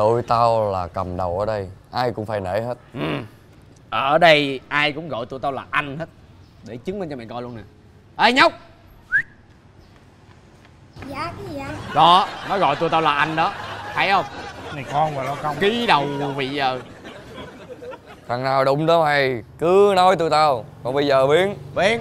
tụi tao là cầm đầu ở đây ai cũng phải nể hết. Ừ. ở đây ai cũng gọi tụi tao là anh hết. Để chứng minh cho mày coi luôn nè. Ê nhóc! Dạ cái gì anh đó nó gọi tụi tao là anh đó. Thấy không? Này con và lo công. Ký đầu bây giờ. Thằng nào đụng tới mày? Cứ nói tụi tao. Còn bây giờ biến. Biến.